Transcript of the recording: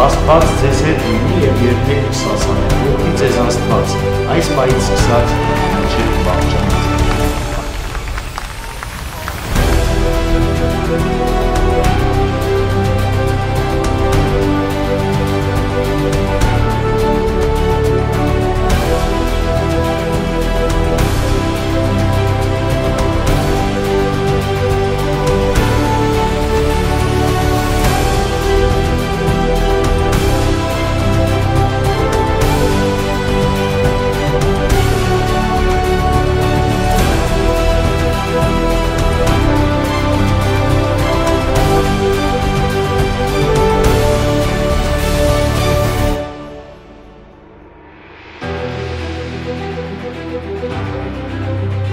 Աստված ձեզ հետ լինի եւ երբեք չսասանեք։ Ողջ ձեզ Աստված։ Այս պահից սկսած Música